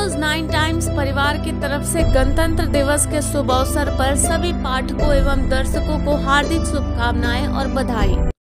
News nine times परिवार की तरफ़ से गणतंत्र दिवस के शुभ अवसर पर सभी पाठकों एवं दर्शकों को हार्दिक शुभकामनाएँ और बधाई।